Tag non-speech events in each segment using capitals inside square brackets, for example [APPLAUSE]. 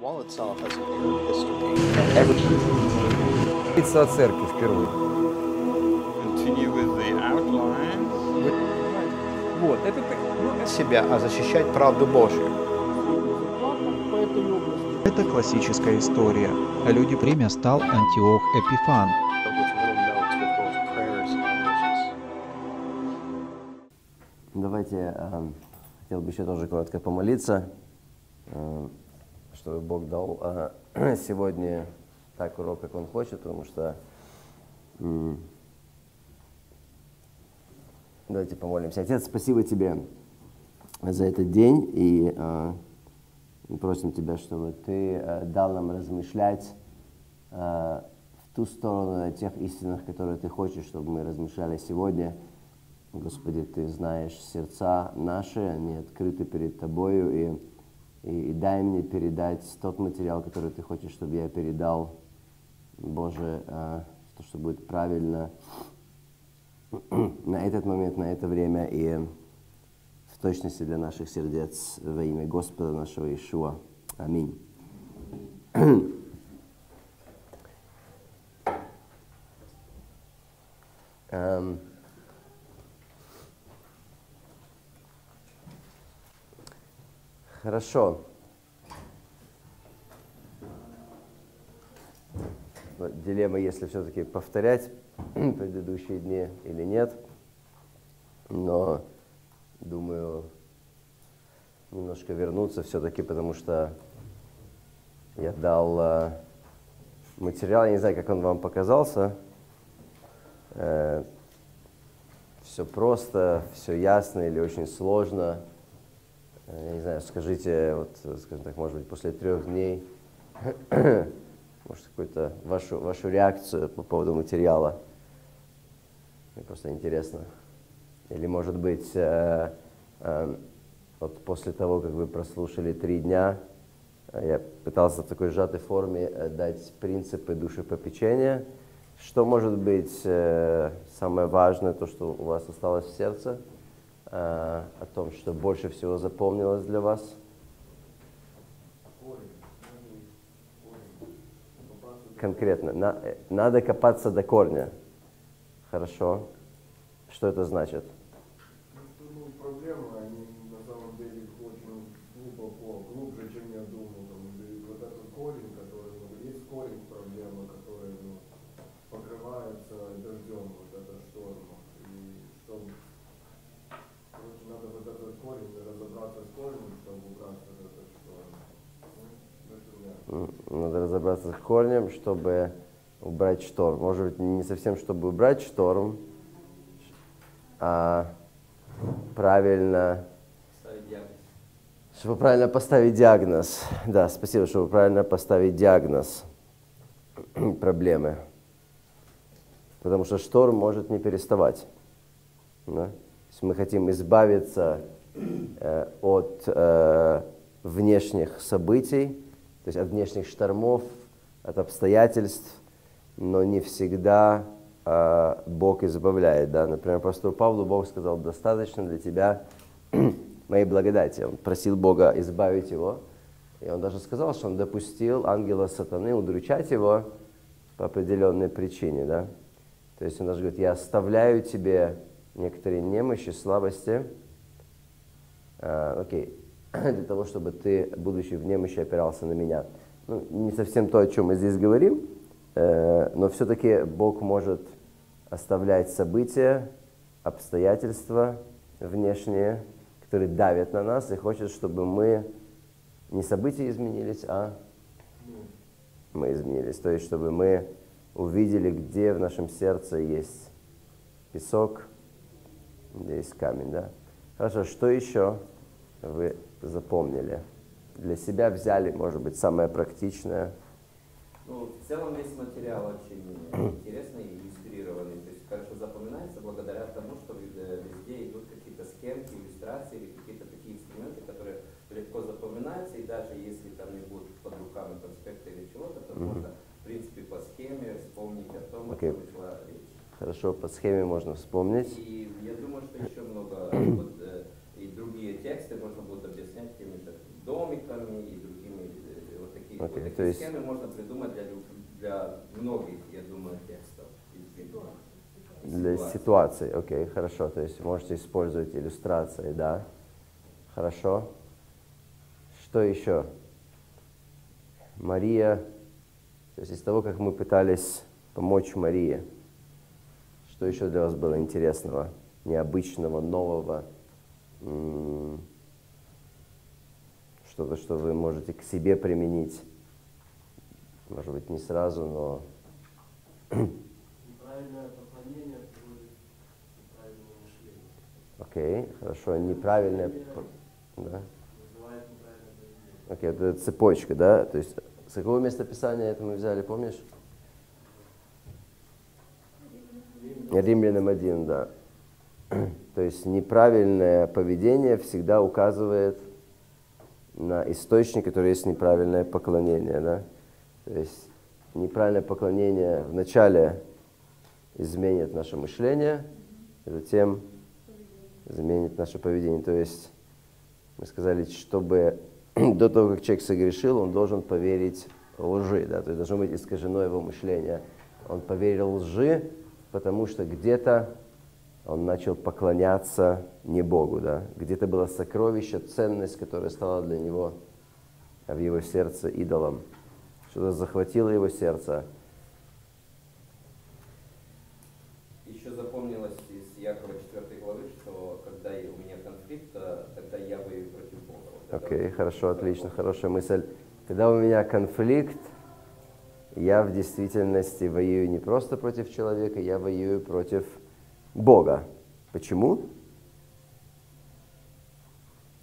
Говорится о церкви впервые. Continue with the outline. Вот, это, ну, это себя, а защищать правду Божью. Это классическая история. Люди Время стал Антиох Эпифан. Давайте, э, хотел бы еще тоже коротко помолиться, э, чтобы Бог дал э, [CLEARS THROAT] сегодня так урок, как Он хочет, потому что м, давайте помолимся. Отец, спасибо Тебе за этот день и мы просим Тебя, чтобы Ты э, дал нам размышлять э, в ту сторону тех истинах, которые Ты хочешь, чтобы мы размышляли сегодня. Господи, Ты знаешь сердца наши, они открыты перед Тобою, и, и, дай мне передать тот материал, который Ты хочешь, чтобы я передал, Боже, э, то, что будет правильно на этот момент, на это время и в точности для наших сердец во имя Господа нашего Иешуа. Аминь. Эм, Хорошо. Дилемма, если все-таки повторять [CLEARS THROAT] предыдущие дни или нет. Но думаю, немножко вернуться все-таки, потому что я дал э, материал, я не знаю, как он вам показался. все просто, все ясно или очень сложно. Я не знаю, скажите, вот, скажем так, может быть, после трех дней, может, какую-то вашу, вашу реакцию по поводу материала. Мне просто интересно. Или, может быть, э, э, вот после того, как вы прослушали три дня, я пытался в такой сжатой форме э, дать принципы душепопечения. Что может быть э, самое важное, то, что у вас осталось в сердце, о том, что больше всего запомнилось для вас? Конкретно. На- э, надо копаться до корня. Хорошо. Что это значит? Ну, проблемы, они на самом деле очень глубоко, глубже, чем я думал. Там, и вот этот корень, который, ну, есть корень проблемы, который ну, покрывается дождем, вот это шторм. И чтобы, короче, надо вот этот корень, разобраться с корнем, чтобы убрать вот этот шторм. Ну, это я. М, Надо разобраться с корнем, чтобы убрать шторм. Может быть, не совсем, чтобы убрать шторм, а правильно, чтобы правильно поставить диагноз. Да, спасибо, чтобы правильно поставить диагноз [CLEARS THROAT] проблемы. Потому что шторм может не переставать. да. Если мы хотим избавиться э, от э, внешних событий, то есть от внешних штормов, от обстоятельств, но не всегда э, Бог избавляет. Да? Например, апостолу Павлу Бог сказал, достаточно для тебя [CLEARS THROAT] моей благодати. Он просил Бога избавить его. И он даже сказал, что он допустил ангела сатаны удручать его по определенной причине. Да? То есть он даже говорит, я оставляю тебе некоторые немощи, слабости, а, окей, [CLEARS THROAT] для того, чтобы ты, будучи в немощи, опирался на меня. Ну, не совсем то, о чем мы здесь говорим, э, но все-таки Бог может оставлять события, обстоятельства внешние, которые давят на нас и хочет, чтобы мы не события изменились, а мы изменились. То есть, чтобы мы увидели, где в нашем сердце есть песок, где есть камень, да? Хорошо, что еще вы запомнили? Для себя взяли, может быть, самое практичное. Ну, в целом весь материал очень интересный и инспирированный. То есть хорошо запоминается благодаря тому, что э, везде идут какие-то схемки, иллюстрации или какие-то такие инструменты, которые легко запоминаются. И даже если там не будут под руками конспекта или чего-то, то можно, в принципе, по схеме вспомнить о том, о Окей. чем шла речь. Хорошо, по схеме можно вспомнить. И я думаю, что еще много [CLEARS THROAT] вот, э, и другие тексты можно будет объяснять какими-то домиками и э, вот такими такие, есть- схемы можно придумать для, для многих, я думаю, текстов из Для ситуации, окей, хорошо. То есть можете использовать иллюстрации, да? Хорошо. Что еще? Мария, то есть из того, как мы пытались помочь Марии, что еще для вас было интересного, необычного, нового? Что-то, что вы можете к себе применить. Может быть, не сразу, но [CLEARS THROAT] Неправильное поклонение приводит к неправильному мышлению. Окей, хорошо, неправильное... Да. Окей, вот эта цепочка, да? То есть с какого места писания это мы взяли, помнишь? Римлянам 1, да. [CLEARS THROAT] То есть неправильное поведение всегда указывает на источник, который есть неправильное поклонение, да? То есть неправильное поклонение вначале изменит наше мышление, затем изменит наше поведение. То есть мы сказали, чтобы [CLEARS THROAT] до того, как человек согрешил, он должен поверить лжи, да, то есть должно быть искажено его мышление. Он поверил лжи, потому что где-то он начал поклоняться не Богу, да, где-то было сокровище, ценность, которая стала для него в его сердце идолом. Что-то захватило его сердце. Еще запомнилось из Якова 4 главы, что когда у меня конфликт, э, тогда я воюю против Бога. Вот Окей, вот хорошо, отлично, хорошая мысль. Когда у меня конфликт, я в действительности воюю не просто против человека, я воюю против Бога. Почему?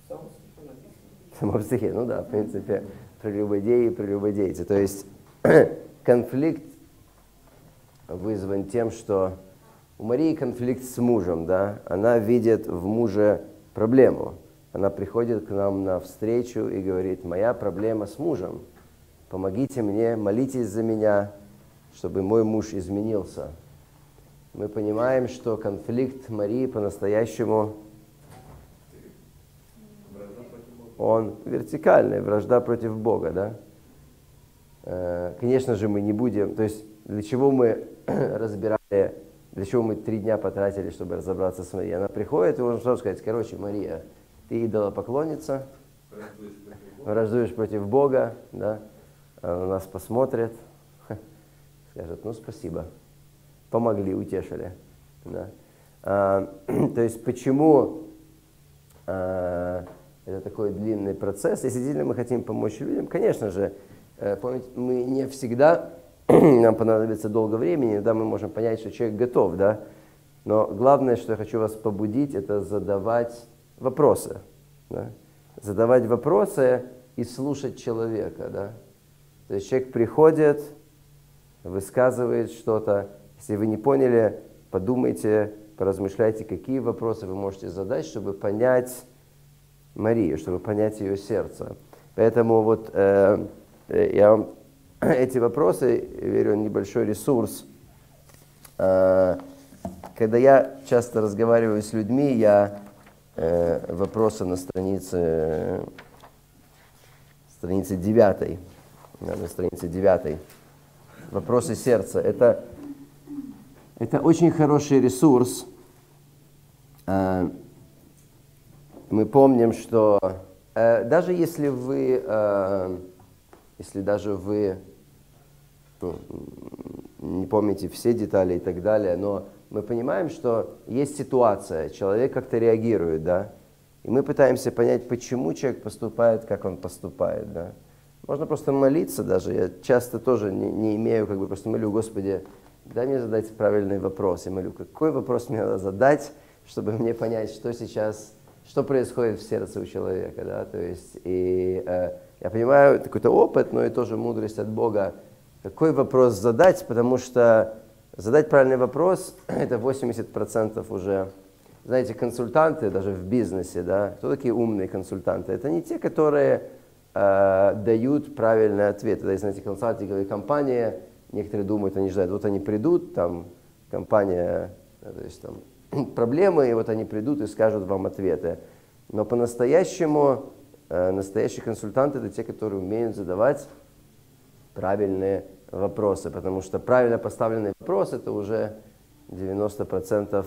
Стихе написано. Само в стихе, ну да, в принципе, прелюбодеи и прелюбодейцы. То есть [CLEARS THROAT] конфликт вызван тем, что у Марии конфликт с мужем, да, она видит в муже проблему. Она приходит к нам на встречу и говорит, моя проблема с мужем, помогите мне, молитесь за меня, чтобы мой муж изменился. Мы понимаем, что конфликт Марии по-настоящему он вертикальный, вражда против Бога, да? Э, Конечно же, мы не будем, то есть для чего мы [CLEARS THROAT] разбирали, для чего мы три дня потратили, чтобы разобраться с Марией. Она приходит, и можно сразу сказать, короче, Мария, ты идолопоклонница, враждуешь против Бога, да? Она на нас посмотрит, [LAUGHS] скажет, ну спасибо, помогли, утешили. Да? А, [CLEARS THROAT] то есть почему а, это такой длинный процесс. Если действительно мы хотим помочь людям, конечно же, э, помните, мы не всегда, [CLEARS THROAT] нам понадобится долго времени, да, мы можем понять, что человек готов, да. Но главное, что я хочу вас побудить, это задавать вопросы. Да? Задавать вопросы и слушать человека, да. То есть человек приходит, высказывает что-то. Если вы не поняли, подумайте, поразмышляйте, какие вопросы вы можете задать, чтобы понять Марию, чтобы понять ее сердце. Поэтому вот э, э, я вам [CLEARS THROAT] эти вопросы, верю, небольшой ресурс. Э, когда я часто разговариваю с людьми, я э, вопросы на странице, странице 9, да, на странице 9, вопросы сердца. Это, это очень хороший ресурс. Э, мы помним, что э, даже если вы, э, если даже вы ну, не помните все детали и так далее, но мы понимаем, что есть ситуация, человек как-то реагирует, да, и мы пытаемся понять, почему человек поступает, как он поступает, да. Можно просто молиться даже, я часто тоже не, не имею, как бы просто молю, Господи, дай мне задать правильный вопрос. Я молю, какой вопрос мне надо задать, чтобы мне понять, что сейчас, что происходит в сердце у человека, да, то есть, и э, я понимаю, это какой-то опыт, но и тоже мудрость от Бога, какой вопрос задать, потому что задать правильный вопрос – это 80% уже. Знаете, консультанты даже в бизнесе, да, кто такие умные консультанты? Это не те, которые э, дают правильный ответ. Это, знаете, консалтинговые компании, некоторые думают, они ждут, вот они придут, там, компания, да, то есть там [CLEARS THROAT] проблемы, и вот они придут и скажут вам ответы. Но по-настоящему э, настоящие консультанты – это те, которые умеют задавать правильные вопросы, потому что правильно поставленный вопрос – это уже 90%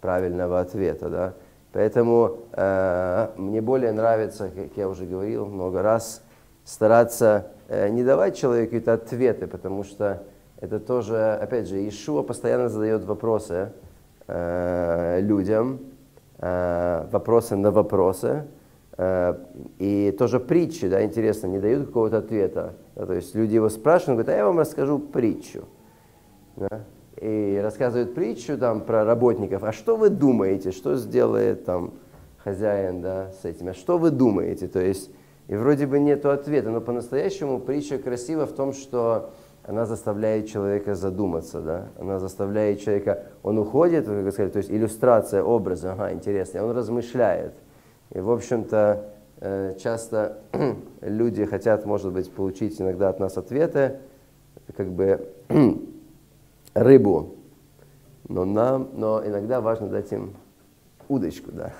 правильного ответа. Да? Поэтому э, мне более нравится, как я уже говорил много раз, стараться э, не давать человеку какие-то ответы, потому что это тоже, опять же, Ишуа постоянно задает вопросы э, людям, э, вопросы на вопросы, и тоже притчи, да, интересно, не дают какого-то ответа. То есть люди его спрашивают, он говорит, а я вам расскажу притчу. Да? И рассказывают притчу там про работников. А что вы думаете, что сделает там хозяин да, с этим? А что вы думаете? То есть, и вроде бы нет ответа, но по-настоящему притча красива в том, что она заставляет человека задуматься, да? она заставляет человека, он уходит, как сказать, то есть иллюстрация образа, ага, интересно, он размышляет. И, в общем-то, э, часто [CLEARS THROAT] люди хотят, может быть, получить иногда от нас ответы, как бы [CLEARS THROAT] рыбу, но, нам, но иногда важно дать им удочку, да.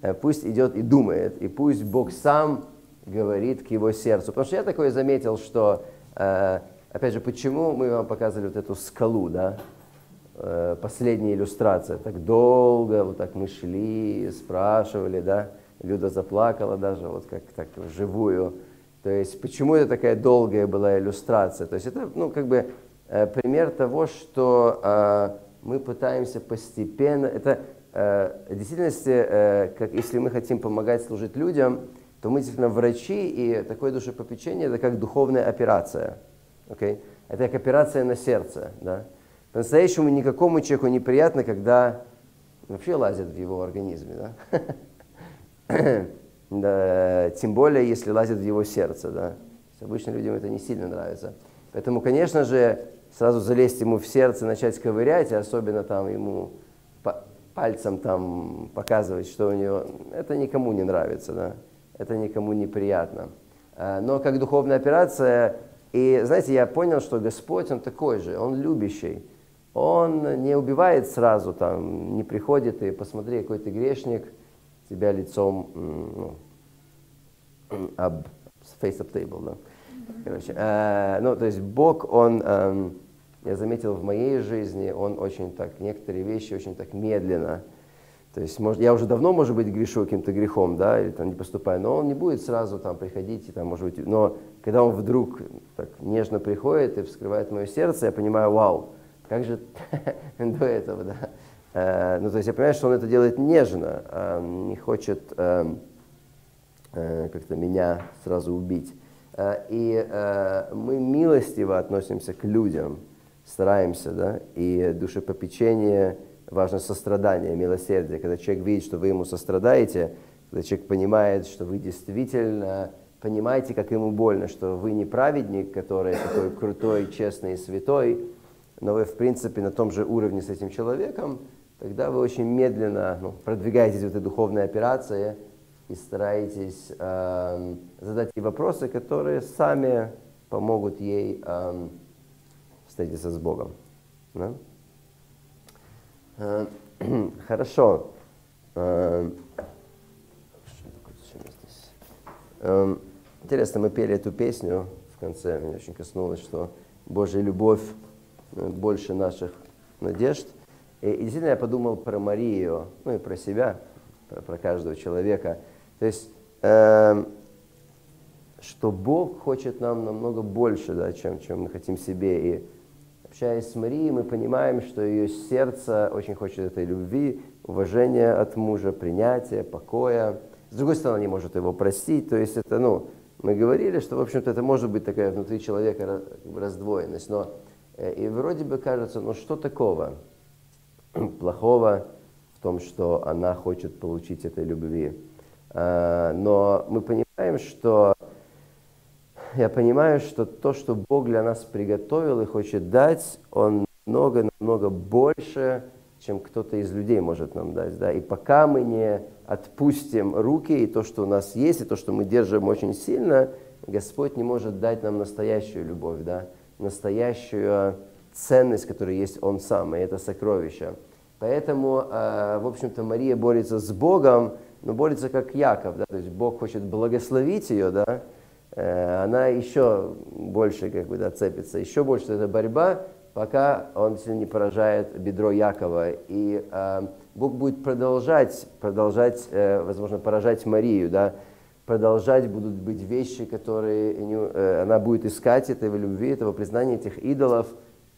[LAUGHS] Пусть идет и думает, и пусть Бог сам говорит к его сердцу. Потому что я такое заметил, что э, Опять же, почему мы вам показывали вот эту скалу, да? Э, последняя иллюстрация. Так долго, вот так мы шли, спрашивали, да? Люда заплакала даже, вот как так вживую. То есть, почему это такая долгая была иллюстрация? То есть, это, ну, как бы э, пример того, что э, мы пытаемся постепенно, это э, в действительности, э, как если мы хотим помогать служить людям, то мы действительно врачи, и такое душепопечение – это как духовная операция – Okay? Это как операция на сердце. Да? По-настоящему никакому человеку неприятно, когда вообще лазят в его организме. Да? [COUGHS] да, тем более, если лазят в его сердце. Да? Обычно людям это не сильно нравится. Поэтому, конечно же, сразу залезть ему в сердце, начать ковырять, и особенно там ему пальцем там показывать, что у него, это никому не нравится, да? Это никому неприятно. А, но как духовная операция и, знаете, я понял, что Господь, Он такой же, Он любящий. Он не убивает сразу, там, не приходит и посмотри, какой ты грешник, тебя лицом ну, об face up table, да. Короче, э, ну, то есть Бог, Он, э, я заметил в моей жизни, Он очень так, некоторые вещи очень так медленно, то есть, может, я уже давно, может быть, грешу каким-то грехом, да, или там не поступаю, но он не будет сразу там приходить и там, может быть, но когда он вдруг так нежно приходит и вскрывает мое сердце, я понимаю, вау, как же [LAUGHS] до этого, да. Э, ну, то есть я понимаю, что он это делает нежно, э, не хочет э, э, как-то меня сразу убить. Э, и мы милостиво относимся к людям, стараемся, да, и душепопечение – важно сострадание, милосердие. Когда человек видит, что вы ему сострадаете, когда человек понимает, что вы действительно понимаете, как ему больно, что вы не праведник, который такой крутой, честный и святой, но вы, в принципе, на том же уровне с этим человеком, тогда вы очень медленно ну, продвигаетесь в этой духовной операции и стараетесь э, задать ей вопросы, которые сами помогут ей э, встретиться с Богом. Да? Э, [CLEARS THROAT] хорошо. Э, э, интересно, мы пели эту песню в конце, меня очень коснулось, что Божья любовь больше наших надежд. И, и действительно я подумал про Марию, ну и про себя, про, про каждого человека. То есть, э, что Бог хочет нам намного больше, да, чем, чем мы хотим себе. И Общаясь с Марией, мы понимаем, что ее сердце очень хочет этой любви, уважения от мужа, принятия, покоя. С другой стороны, не может его простить. То есть это, ну, мы говорили, что, в общем-то, это может быть такая внутри человека раздвоенность. Но э, и вроде бы кажется, ну что такого [CLEARS THROAT] плохого в том, что она хочет получить этой любви. А, но мы понимаем, что я понимаю, что то, что Бог для нас приготовил и хочет дать, Он много-намного больше, чем кто-то из людей может нам дать. Да? И пока мы не отпустим руки, и то, что у нас есть, и то, что мы держим очень сильно, Господь не может дать нам настоящую любовь, да? настоящую ценность, которая есть Он сам, и это сокровище. Поэтому, э, в общем-то, Мария борется с Богом, но борется как Яков, да? то есть Бог хочет благословить ее, да? Э, она еще больше как бы да, цепится, еще больше эта борьба, пока он не поражает бедро Якова. И э, Бог будет продолжать, продолжать, э, возможно, поражать Марию, да, продолжать будут быть вещи, которые не- э, она будет искать этого любви, этого признания этих идолов,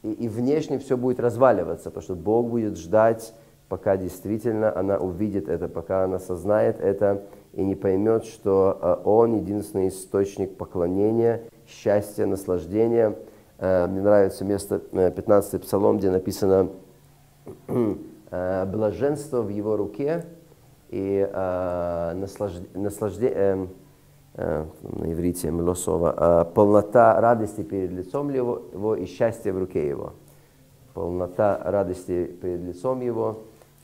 и, и внешне все будет разваливаться, потому что Бог будет ждать, пока действительно она увидит это, пока она осознает это и не поймет, что э, Он единственный источник поклонения, счастья, наслаждения. Э, Мне нравится место э, 15 Псалом, где написано э, «блаженство в Его руке и э, наслажд- наслажде- э, на иврите милосова, э, полнота радости перед лицом его, и счастье в руке его. Полнота радости перед лицом его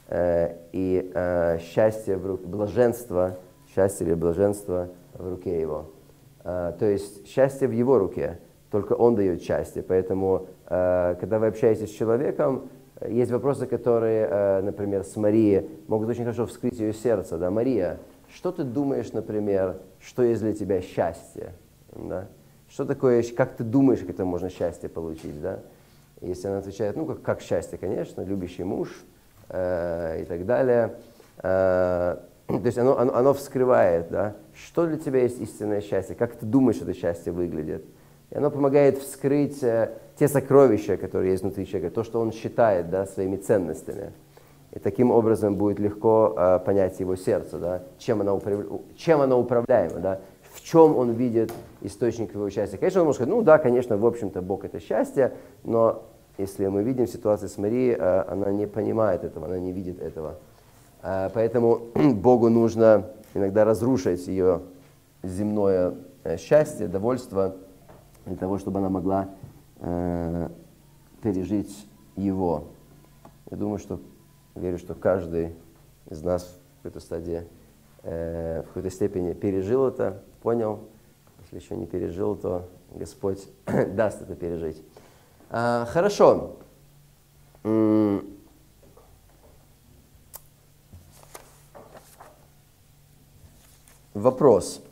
э, и э, счастье в руке, блаженство, счастье или блаженство в руке его. Э, то есть счастье в его руке, только он дает счастье. Поэтому, э, когда вы общаетесь с человеком, есть вопросы, которые, э, например, с Марией могут очень хорошо вскрыть ее сердце. Да? Мария, что ты думаешь, например, что есть для тебя счастье? Да? Что такое, как ты думаешь, как это можно счастье получить? Да? Если она отвечает, ну, как, как счастье, конечно, любящий муж э, и так далее. Э, то есть оно, оно, оно вскрывает, да, что для тебя есть истинное счастье, как ты думаешь, это счастье выглядит. И оно помогает вскрыть э, те сокровища, которые есть внутри человека, то, что он считает да, своими ценностями. И таким образом будет легко э, понять его сердце, да, чем, оно управля- чем оно управляемо, да, в чем он видит источник его счастья. Конечно, он может сказать, ну да, конечно, в общем-то, Бог это счастье, но если мы видим ситуацию с Марией, э, она не понимает этого, она не видит этого. Э, Поэтому [CLEARS THROAT] Богу нужно иногда разрушить ее земное э, счастье, довольство, для того, чтобы она могла э, пережить его. Я думаю, что верю, что каждый из нас в какой-то стадии, э, в какой-то степени пережил это, понял. Если еще не пережил, то Господь [CLEARS THROAT] даст это пережить. А, хорошо. Вопрос.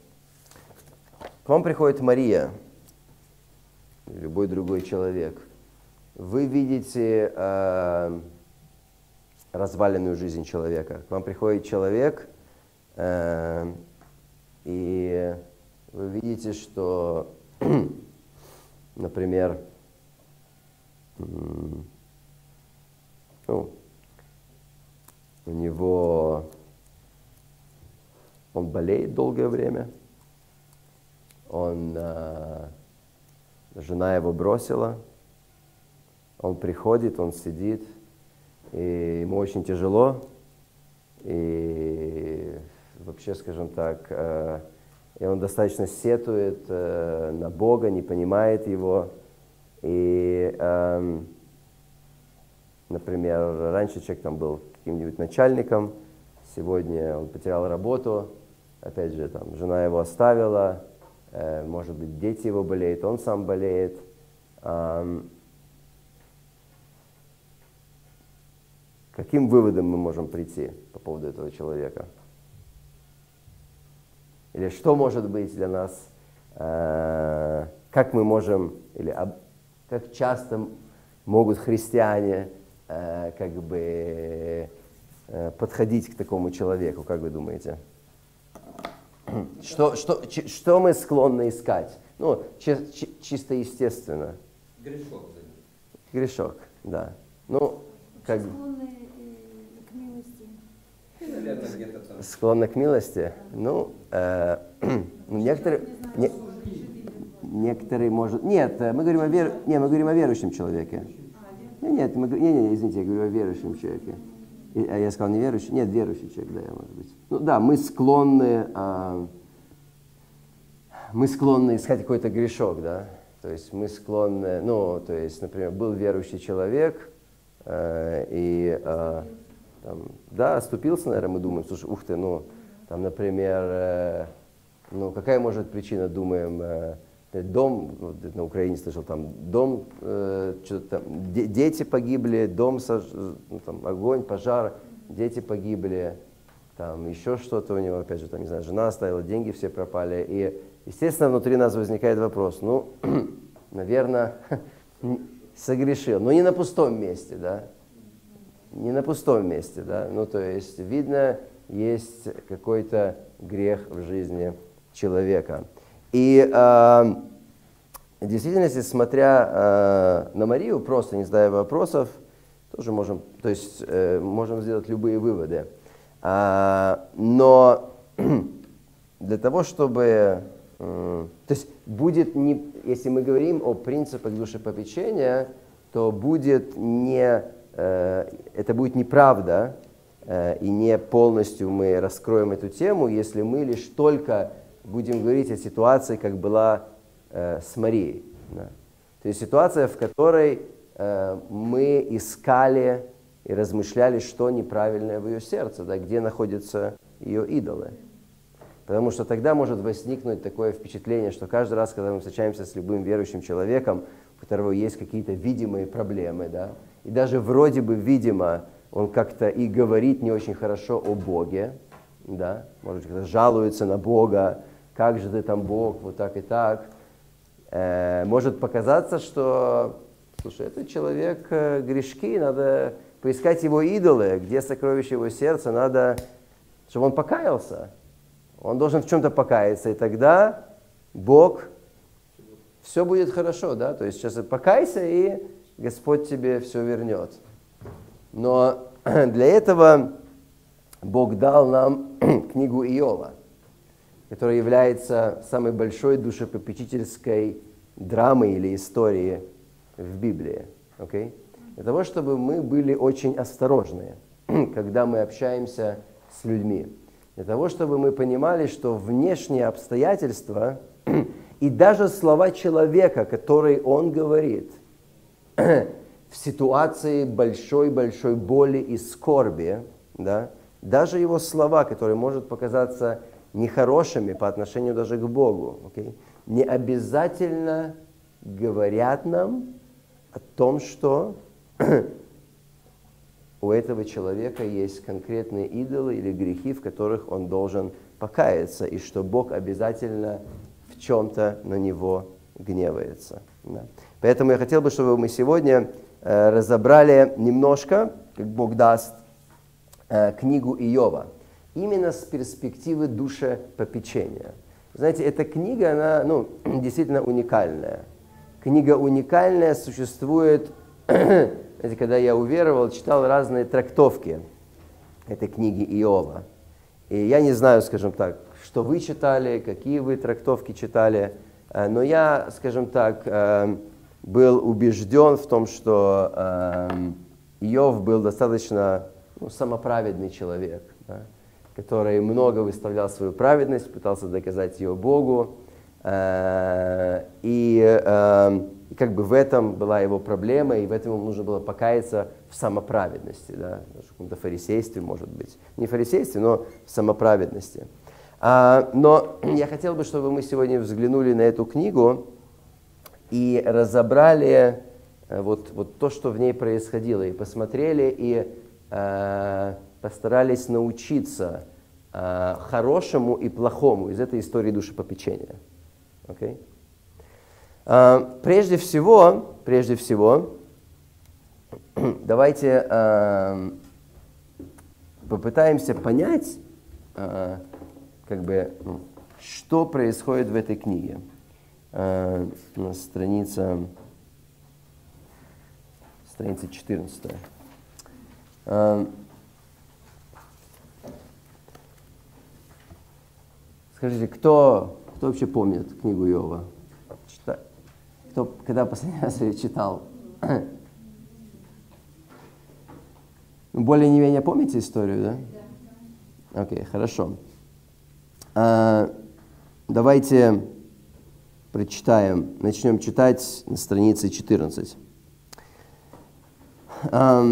К вам приходит Мария, любой другой человек. Вы видите э, разваленную жизнь человека. К вам приходит человек, э, и вы видите, что, [CLEARS THROAT] например, ну, у него он болеет долгое время, он, э, жена его бросила, он приходит, он сидит, и ему очень тяжело, и вообще, скажем так, э, и он достаточно сетует э, на Бога, не понимает Его. И, эм, например, раньше человек там был каким-нибудь начальником, сегодня он потерял работу, опять же, там, жена его оставила, э, может быть, дети его болеют, он сам болеет. Каким выводом мы можем прийти по поводу этого человека? Или что может быть для нас, э, как мы можем, или как часто могут христиане э, как бы подходить к такому человеку, как вы думаете? Что, что, что мы склонны искать? Ну, чи- чи- чисто естественно. Грешок. Грешок, да. Ну, как Склонны э, к милости. Склонны к милости. Ну, э, [CLEARS THROAT] ну, некоторые, не- некоторые может. Нет, э, мы говорим о вер... не, мы говорим о верующем человеке. Нет, нет, мы... не, не, извините, я говорю о верующем человеке. А я сказал неверующий? Нет, верующий человек, да, я, может быть. Ну да, мы склонны, а, мы склонны искать какой-то грешок, да. То есть мы склонны, ну, то есть, например, был верующий человек, э, и э, там, да, оступился, наверное, мы думаем, слушай, ух ты, ну, там, например, э, ну, какая может причина, думаем, э, дом, вот на Украине слышал, там, дом, э, что-то там, де- дети погибли, дом, сож- ну, там, огонь, пожар, дети погибли, там, еще что-то у него, опять же, там, не знаю, жена оставила, деньги все пропали, и естественно, внутри нас возникает вопрос, ну, [CLEARS THROAT] наверное, [LAUGHS] согрешил, но не на пустом месте, да, не на пустом месте, да, ну, то есть, видно, есть какой-то грех в жизни человека. И э, в действительности, смотря э, на Марию, просто не задая вопросов, тоже можем, то есть, э, можем сделать любые выводы. А, но [CLEARS THROAT] для того, чтобы... То есть будет не... Если мы говорим о принципах душепопечения, то будет не... Это будет неправда, и не полностью мы раскроем эту тему, если мы лишь только будем говорить о ситуации, как была с Марией. Да. То есть ситуация, в которой мы искали и размышляли, что неправильное в ее сердце, да, где находятся ее идолы. Потому что тогда может возникнуть такое впечатление, что каждый раз, когда мы встречаемся с любым верующим человеком, у которого есть какие-то видимые проблемы, да, и даже вроде бы видимо, он как-то и говорит не очень хорошо о Боге, да, может быть, жалуется на Бога, как же ты там Бог, вот так и так, э, может показаться, что, слушай, этот человек э, грешки, надо поискать его идолы, где сокровище его сердца, надо, чтобы он покаялся. Он должен в чем-то покаяться, и тогда Бог, все будет хорошо, да, то есть сейчас покайся, и Господь тебе все вернет. Но [CLEARS THROAT] для этого Бог дал нам [CLEARS THROAT] книгу Иова, которая является самой большой душепопечительской драмой или историей в Библии. Okay? Для того, чтобы мы были очень осторожны, [CLEARS THROAT] когда мы общаемся с людьми. Для того, чтобы мы понимали, что внешние обстоятельства [CLEARS THROAT] и даже слова человека, которые он говорит, [CLEARS THROAT] в ситуации большой-большой боли и скорби, да, даже его слова, которые может показаться нехорошими по отношению даже к Богу, okay, не обязательно говорят нам о том, что [CLEARS THROAT] у этого человека есть конкретные идолы или грехи, в которых он должен покаяться, и что Бог обязательно в чем-то на него гневается. Да. Поэтому я хотел бы, чтобы мы сегодня э, разобрали немножко, как Бог даст, э, книгу Иова, именно с перспективы душепопечения. Знаете, эта книга, она ну, [CLEARS THROAT] действительно уникальная. Книга уникальная, существует [CLEARS THROAT] Знаете, когда я уверовал, читал разные трактовки этой книги Иова. И я не знаю, скажем так, что вы читали, какие вы трактовки читали, э, но я, скажем так, э, был убежден в том, что э, Иов был достаточно ну, самоправедный человек, который много выставлял свою праведность, пытался доказать ее Богу. И и как бы в этом была его проблема, и в этом ему нужно было покаяться в самоправедности, да, в каком-то фарисействе, может быть. Не фарисействе, но в самоправедности. А, но [CLEARS THROAT] я хотел бы, чтобы мы сегодня взглянули на эту книгу и разобрали э, вот, вот то, что в ней происходило, и посмотрели, и э, постарались научиться э, хорошему и плохому из этой истории душепопечения. Okay? А, прежде всего, прежде всего, [CLEARS THROAT] давайте а, попытаемся понять, а, как бы, ну, что происходит в этой книге. На страница, страница 14. Скажите, кто, кто вообще помнит книгу Иова? кто когда последний [LAUGHS] раз ее читал. Более не менее помните историю, да? Да. Окей, okay, хорошо. А, давайте прочитаем. Начнем читать на странице 14. А,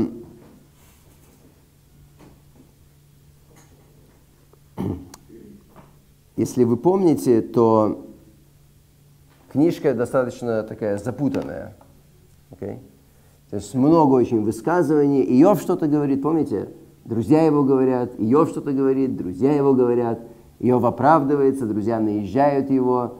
если вы помните, то книжка достаточно такая запутанная. Okay? То есть много очень высказываний. Иов что-то говорит, помните? Друзья его говорят, Иов что-то говорит, друзья его говорят, Иов оправдывается, друзья наезжают его,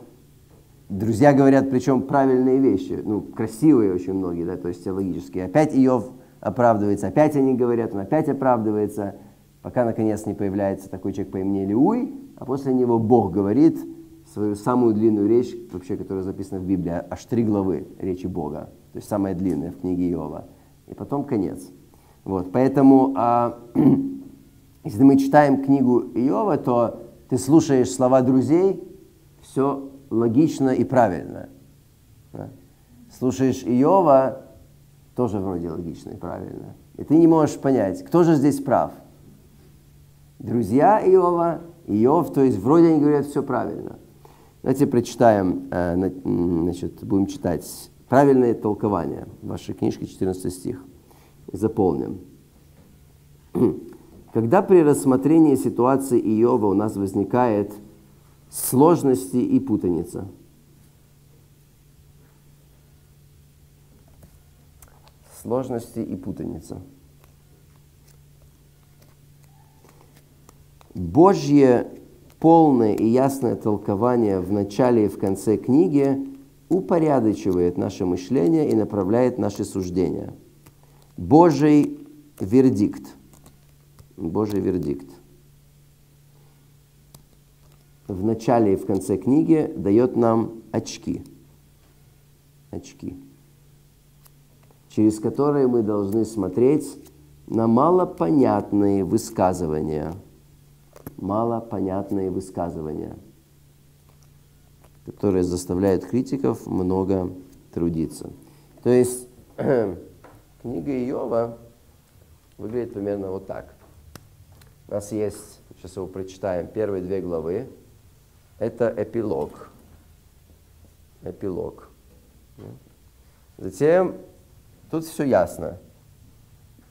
Друзья говорят, причем правильные вещи, ну, красивые очень многие, да, то есть теологические. Опять Иов оправдывается, опять они говорят, он опять оправдывается, пока наконец не появляется такой человек по имени Леуй, а после него Бог говорит свою самую длинную речь, вообще, которая записана в Библии, аж три главы речи Бога, то есть самая длинная в книге Иова. И потом конец. Вот, поэтому, а, [CLEARS THROAT] если мы читаем книгу Иова, то ты слушаешь слова друзей, все логично и правильно. Да? Слушаешь Иова, тоже вроде логично и правильно. И ты не можешь понять, кто же здесь прав. Друзья Иова, Иов, то есть вроде они говорят все правильно. Давайте прочитаем, э, значит, будем читать правильное толкование вашей книжке, 14 стих. Заполним. Когда при рассмотрении ситуации Иова у нас возникает сложности и путаница. Сложности и путаница. Божье полное и ясное толкование в начале и в конце книги упорядочивает наше мышление и направляет наши суждения. Божий вердикт. Божий вердикт в начале и в конце книги дает нам очки. Очки. Через которые мы должны смотреть на малопонятные высказывания. Малопонятные высказывания, которые заставляют критиков много трудиться. То есть [CLEARS THROAT] книга Иова выглядит примерно вот так. У нас есть, сейчас его прочитаем, первые две главы. Это эпилог. Эпилог. Затем, тут все ясно.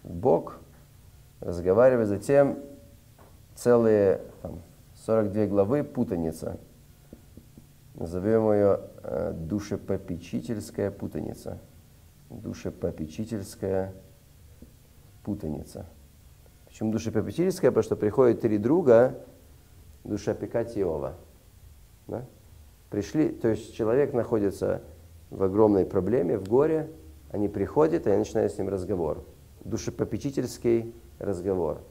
Бог разговаривает, затем целые там, 42 главы путаница. Назовем ее э, душепопечительская путаница. Душепопечительская путаница. Почему душепопечительская? Потому что приходят три друга душеопекать Иова. Да? Пришли, то есть человек находится в огромной проблеме, в горе, они приходят, и я начинаю с ним разговор. Душепопечительский разговор.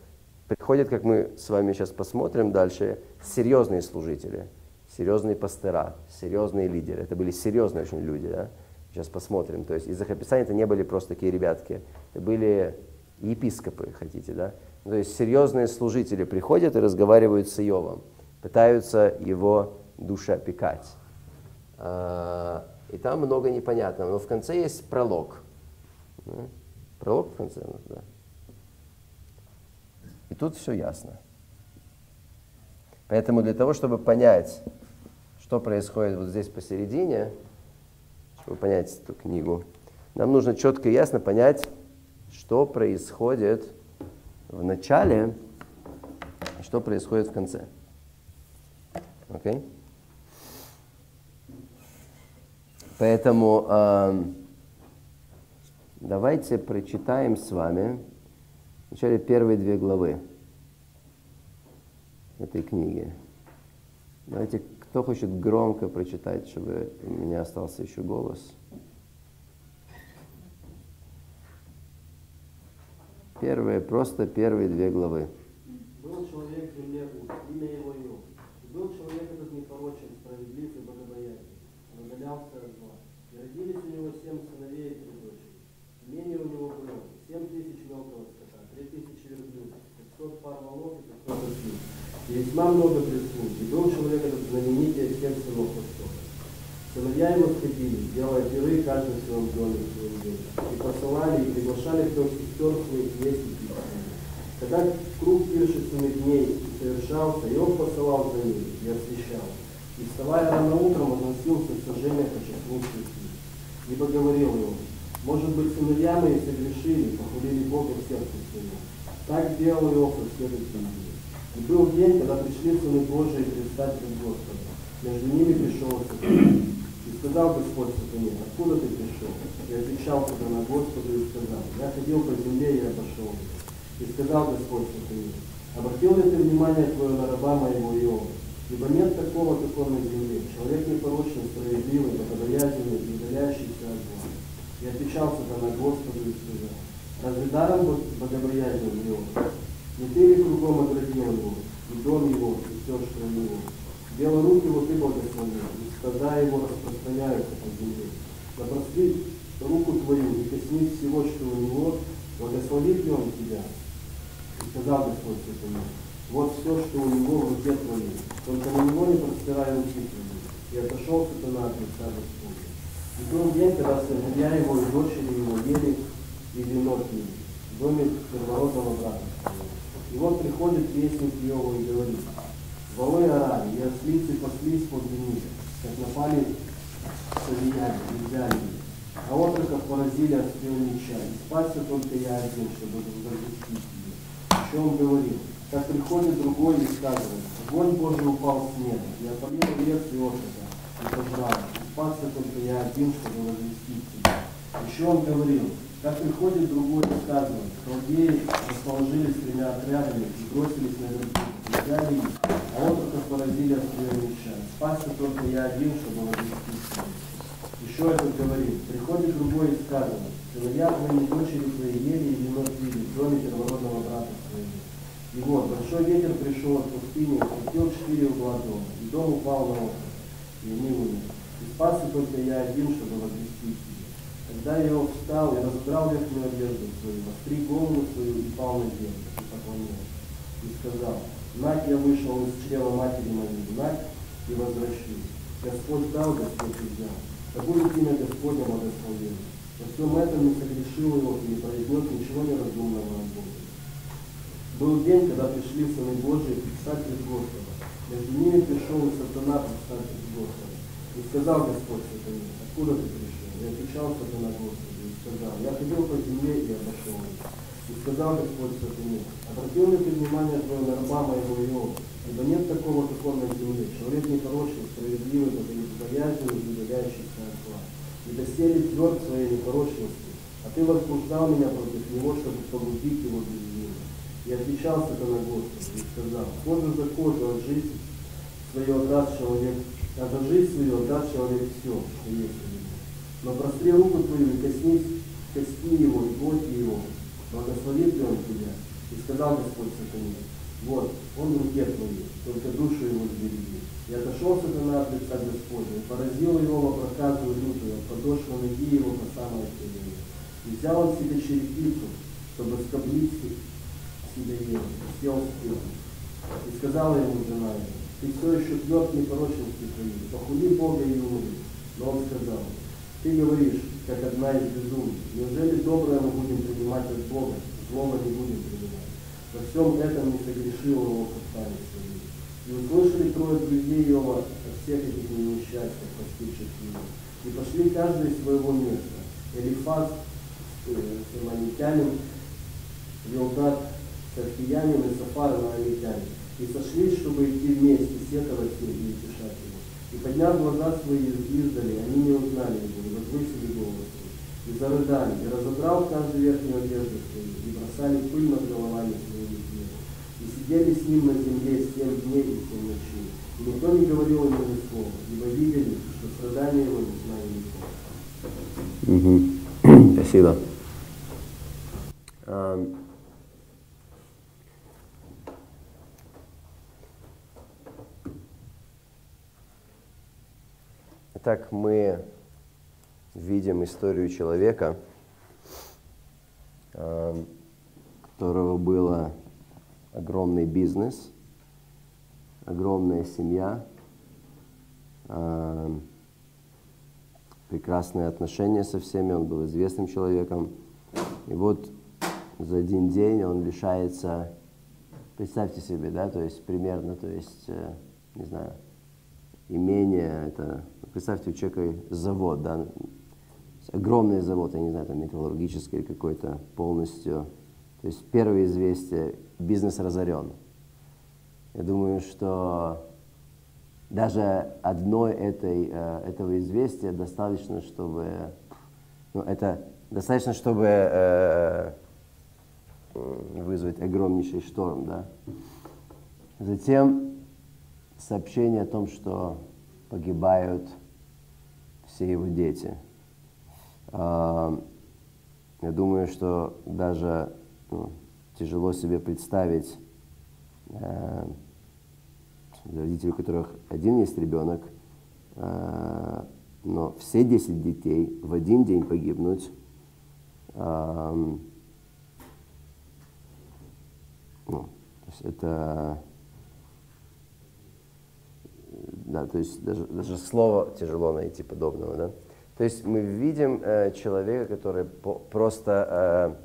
Приходят, как мы с вами сейчас посмотрим дальше, серьезные служители, серьезные пастыра, серьезные лидеры. Это были серьезные очень люди. Да? Сейчас посмотрим. То есть из их описания это не были просто такие ребятки. Это были епископы, хотите, да? То есть серьезные служители приходят и разговаривают с Иовом, пытаются его душа опекать. А, И там много непонятного. Но в конце есть пролог. Пролог в конце, ну, да. И тут все ясно. Поэтому для того, чтобы понять, что происходит вот здесь посередине, чтобы понять эту книгу, нам нужно четко и ясно понять, что происходит в начале и что происходит в конце. Окей? Поэтому эм, давайте прочитаем с вами вначале первые две главы этой книги. Давайте, кто хочет громко прочитать, чтобы у меня остался еще голос. Первые, просто первые две главы. Был человек в земле имя его Иов. Был человек этот непорочен, справедлив и богобоязнен. Он удалялся от зла. И родились у него семь сыновей и три дочери. Имение у него было семь тысяч мелкого скота, три тысячи верблюдов, пятьсот пар волов и пятьсот ослиц. И весьма много прислуг. И был человек этот знаменитее всех сынов Востока. Сыновья его сходили, делая пиры каждый в своем доме в своем доме. И посылали, и приглашали трех сестер своих есть и пить. Когда круг пиршественных дней совершался, и он посылал за ними и освещал. И вставая рано утром, относился к сожжению по числу святых. Ибо говорил ему, может быть, сыновья мои согрешили, похвалили Бога в сердце своем. Так делал со следующим днем. И был день, когда пришли сыны Божии предстать пред Господом. Между ними пришел сатана. И сказал Господь сатане, откуда ты пришел? И отвечал сатана Господу и сказал, я ходил по земле и обошел. И сказал Господь сатане, обратил ли ты внимание твое на раба моего Иова? Ибо нет такого, как он на земле. Человек непорочный, справедливый, богобоязненный, не удаляющийся от Бога. И отвечал сатана Господу и сказал, разве даром бог- богобоязнен его? Не ты ли кругом оградил его, и дом его, и все, что у него? Дело рук его ты благословил, и стада его распространяются по земле. Да прости руку твою и коснись всего, что у него, благословит ли он тебя? И сказал Господь сатане, вот все, что у него в руке твоей, только на него не простирай руки твои. И отошел сатана от лица Господа. И был день, когда сыновья его и дочери его ели и вино пили в доме первородного брата. И вот приходит вестник Иова и говорит, Волы орали, и ослицы паслись подле них, как напали совияне, и взяли их. А отроков поразили острел меча, и спасся только я один, чтобы возвестить ее. Еще он говорил, как приходит другой и сказывает, огонь Божий упал с неба, и опалил лес и отрока, и спасся только я один, чтобы возвестить тебя. Еще он говорил, как приходит другой и сказывает, халдеи расположились тремя отрядами и бросились на и взяли их, а отроков поразили острел меча, спасся только я один, чтобы возвестить тебя. Еще этот говорит, приходит другой и сказывает, сыновья твои, дочери твои ели и вино пили в доме первородного брата своего. И вот, большой ветер пришел от пустыни, укрепил четыре угла дома, и дом упал на окна, и они умерли. И спасся только я один, чтобы возвестить тебе. Тогда я встал и разодрал верхнюю одежду свою, востриг голову свою и пал на землю, и поклонился. И сказал, Нать я вышел из чрева матери моей, нать и возвращусь. Господь дал, Господь взял. Да имя Господня благословено. Во всем этом не согрешил его и не произнес ничего неразумного от Бога. Был день, когда пришли сыны Божии предстать пред Господа. Между ними пришел и сатана предстать пред Господа. И сказал Господь сатане, откуда ты пришел? И отвечал сатана Господу, и сказал, я ходил по земле и обошел ее. И сказал Господь сатане, обратил ли ты внимание твое на раба моего Иова? Ибо нет такого, как он на земле. Человек непорочный, справедливый, богобоязненный, удаляющийся от зла. И доселе тверд своей непорочности, а ты возбуждал меня против него, чтобы погубить его без. И отвечал сатана Господу и сказал, кожу за кожу от жизни свою отдаст человек, а за жизнь свою отдаст человек все, что есть у него. Но простри руку твою и коснись кости его и плоти его, благословит ли он тебя. И сказал Господь сатане, вот, он в руке твоей, только душу его сбереги. И отошел сатана от лица Господня, и поразил его во проказу лютую, от подошвы ноги его по самое колено. И взял он себе черепицу, чтобы скоблить себе и сел с. И сказала ему жена его, ты все еще тверд непорочности твоей, похули Бога и умри. Но он сказал, ты говоришь, как одна из безумных, неужели доброе мы будем принимать от Бога, злого не будем принимать? Во всем этом не согрешил его устами своими. И услышали трое друзей Иова о всех этих несчастьях, постигших его. И пошли каждый из своего места. Элифаз, э, Саманитянин, Вилдат, Сархиянин и Сафар, Наамитянин. И сошлись, чтобы идти вместе, сетовать и утешать его. И подняв глаза свои издали, они не узнали его, и возвысили голос. И зарыдали, и разодрал каждый верхнюю одежду свою, и бросали пыль над головами своими. И сидели с ним на земле семь дней и семь ночей. И никто не говорил ему ни слова, ибо видели, что страдания его весьма велико. Мгм. [CLEARS THROAT] Спасибо. Ам, Итак, мы видим историю человека, ам, у которого было огромный бизнес, огромная семья, ам, прекрасные отношения со всеми, он был известным человеком. И вот за один день он лишается, представьте себе, да, то есть примерно, то есть, э, не знаю, имение, это, представьте, у человека завод, да, огромный завод, я не знаю, там металлургический какой-то полностью. То есть первое известие, бизнес разорен. Я думаю, что даже одной этой, э, этого известия достаточно, чтобы, ну, это достаточно, чтобы э, м, вызвать огромнейший шторм, да. Затем сообщение о том, что погибают все его дети. Я думаю, что даже ну, тяжело себе представить э, родителей, у которых один есть ребенок, э, но все 10 детей в один день погибнуть. Ам, ну, это да, то есть даже, даже слово тяжело найти подобного, да. То есть мы видим э, человека, который по- просто,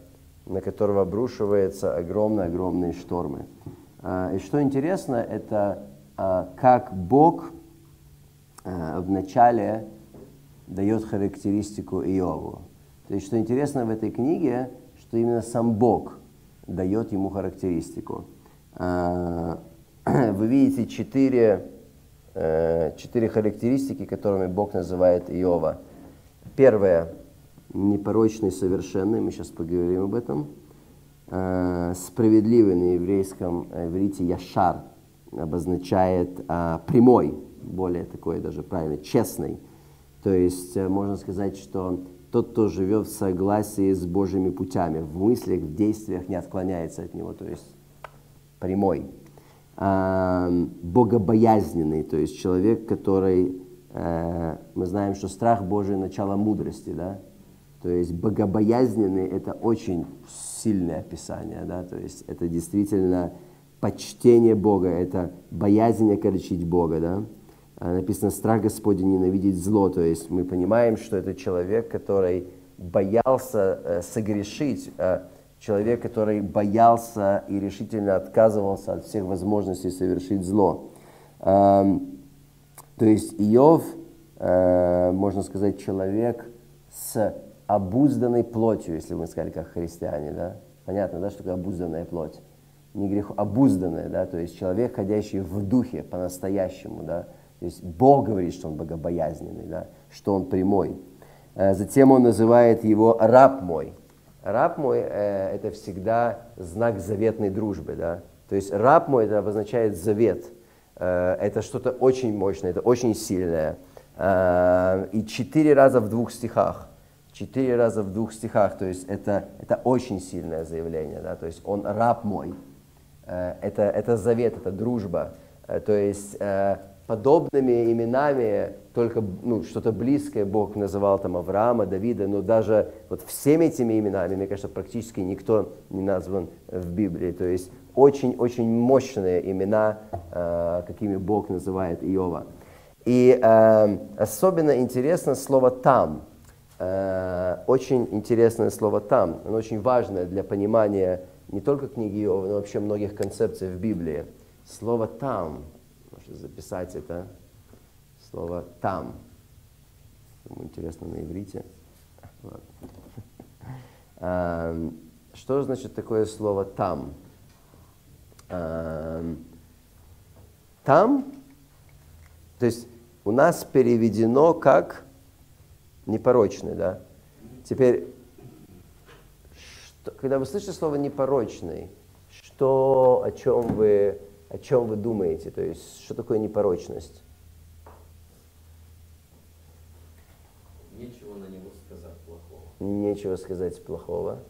э, на которого обрушиваются огромные-огромные штормы. А, и что интересно, это а, как Бог э, вначале дает характеристику Иову. То есть, что интересно в этой книге, что именно сам Бог дает ему характеристику. А, [CLEARS THROAT] Вы видите четыре, э, четыре характеристики, которыми Бог называет Иова. Первое – непорочный, совершенный, мы сейчас поговорим об этом. Э, Справедливый на еврейском иврите «яшар» обозначает прямой, более такой даже правильно, честный. То есть э, можно сказать, что тот, кто живет в согласии с Божьими путями, в мыслях, в действиях не отклоняется от него, то есть прямой. А, богобоязненный, то есть человек, который, э, мы знаем, что страх Божий – начало мудрости, да? То есть богобоязненный – это очень сильное описание, да? То есть это действительно почтение Бога, это боязнь окорчить Бога, да? А Написано «страх Господень ненавидеть зло», то есть мы понимаем, что это человек, который боялся э, согрешить, э, человек, который боялся и решительно отказывался от всех возможностей совершить зло. Эм, То есть Иов, э, можно сказать, человек с обузданной плотью, если мы сказали, как христиане, да? Понятно, да, что такое обузданная плоть? Не грех, обузданная, да, то есть человек, ходящий в духе по-настоящему, да, то есть Бог говорит, что он богобоязненный, да, что он прямой. Э, Затем он называет его раб мой. Раб мой э, это всегда знак заветной дружбы, да. То есть раб мой это обозначает завет. Э, это что-то очень мощное, это очень сильное. Э, и четыре раза в двух стихах. Четыре раза в двух стихах, то есть это, это очень сильное заявление, да, то есть он раб мой. Э, Это, это завет, это дружба. Э, То есть э, подобными именами, только ну, что-то близкое Бог называл там Авраама, Давида, но даже вот всеми этими именами, мне кажется, практически никто не назван в Библии. То есть очень-очень мощные имена, э, какими Бог называет Иова. И э, особенно интересно слово «там». Э, очень интересное слово «там». Оно очень важное для понимания не только книги Иова, но вообще многих концепций в Библии. Слово «там». Можете записать это слово «там». Кому интересно на иврите. Эм, Что значит такое слово «там»? Эм, Там, то есть у нас переведено как непорочный, да? Теперь, что- когда вы слышите слово непорочный, что, о чем вы, о чем вы думаете? То есть, что такое непорочность? Нечего на него сказать плохого. Нечего сказать плохого.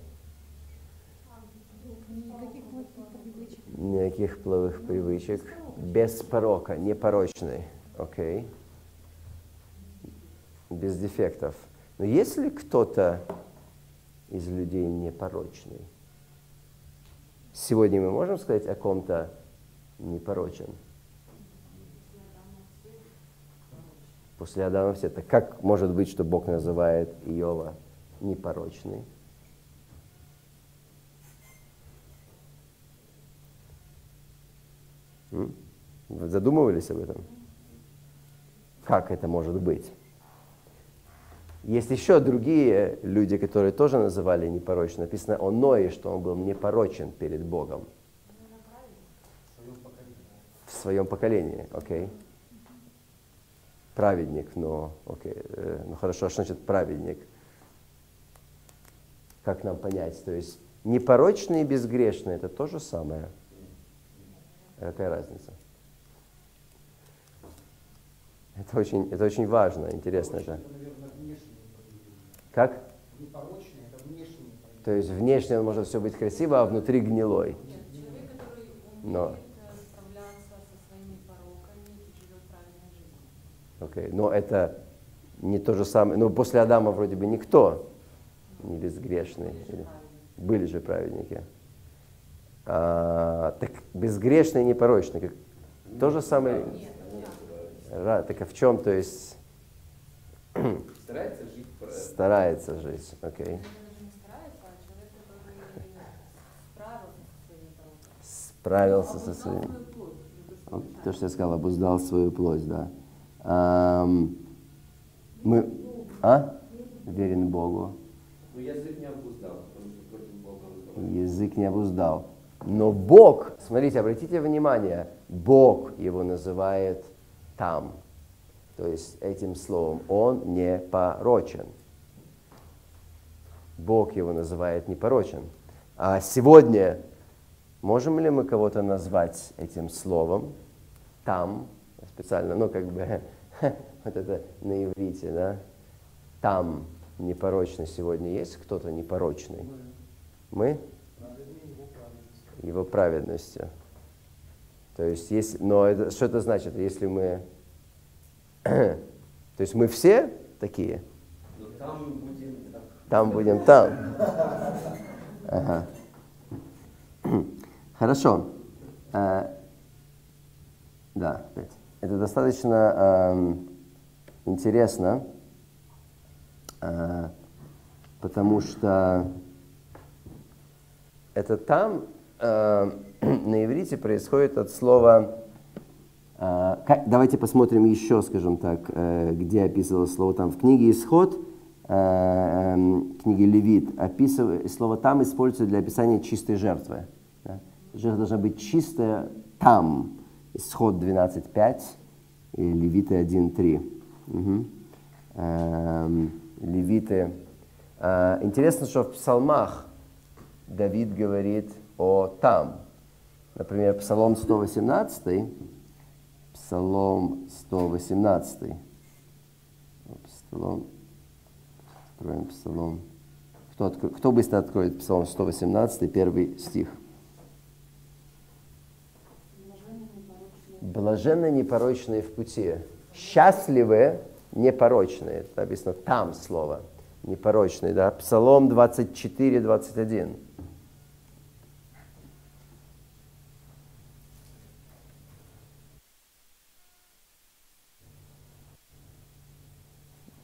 Никаких плохих привычек. Никаких плохих привычек. Без порока, непорочный. Окей. Без дефектов. Но есть ли кто-то из людей непорочный? Сегодня мы можем сказать о ком-то непорочен? После Адама все. Так как может быть, что Бог называет Иова непорочный? Вы задумывались об этом? Как это может быть? Есть еще другие люди, которые тоже называли непорочным. Написано о Ное, что он был непорочен перед Богом. Своем поколении, окей. Праведник, но, окей, э, ну хорошо, а что значит праведник? Как нам понять? То есть непорочный и безгрешный – это то же самое. Какая разница? Это очень, это очень важно, интересно это. Как? Непорочное – это внешнее То есть внешне он может все быть красиво, а внутри гнилой. Нет, человек, который Но. умеет э, справляться со своими пороками и живет правильной Окей, Но это не то же самое. Ну, после Адама вроде бы никто не безгрешный. Были же праведники. А, так безгрешный и непорочный. Как, то же самое. Ра- так а в чем, то есть, Старается жить старается жить, окей. Старается, а справился со своим. То, что я сказал, обуздал свою плоть, да. Мы, а? Верен Богу. Ну, язык не обуздал, потому что против Бога разговаривает. Язык не обуздал. Но Бог, смотрите, обратите внимание, Бог его называет там. То есть этим словом он не порочен. Бог его называет непорочен. А сегодня можем ли мы кого-то назвать этим словом там, специально, ну как бы [LAUGHS] вот это на иврите, да? Там непорочный сегодня есть кто-то непорочный? Мы? Его праведностью. То есть, если, но это, что это значит, если мы, [CLEARS THROAT] то есть мы все такие, Но там будем так. там будем там. Ага. [CLEARS THROAT] Хорошо. Э, да, опять. Это достаточно эм, интересно, э, потому что это там э, [CLEARS THROAT] на иврите происходит от слова. э, как- давайте посмотрим еще, скажем так, э, где описывалось слово там. В книге Исход, э, эм, книге Левит, описыв- слово там используется для описания чистой жертвы. да. Жертва должна быть чистая там. Исход 12.5 и Левиты 1.3. Мгм. Эм, Левиты. Э, Интересно, что в псалмах Давид говорит о там. Например, Псалом 118, Псалом 118. Псалом, откроем Псалом. Кто, откро- кто быстро откроет Псалом 118, первый стих? Блаженны непорочные в пути. Счастливы непорочные. Это написано там слово. Непорочные, да? Псалом 24, 21.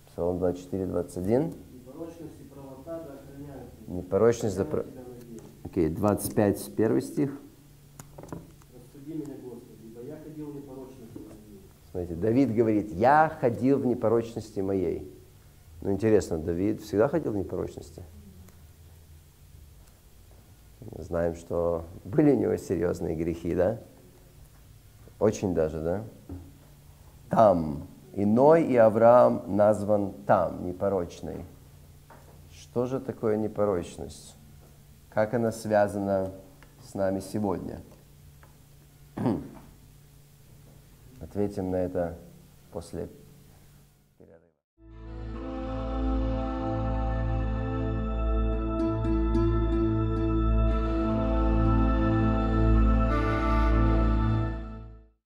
Псалом 24, 21. Непорочность и правота да. Непорочность за... Окей, 25, первый стих. Рассуди меня, Господи, ибо я ходил в непорочности Смотрите, Давид говорит, я ходил в непорочности моей. Ну, интересно, Давид всегда ходил в непорочности? Знаем, что были у него серьезные грехи, да? Очень даже, да? Там. Иной и Авраам назван там, непорочный. Что же такое непорочность? Как она связана с нами сегодня? [CLEARS THROAT] Ответим на это после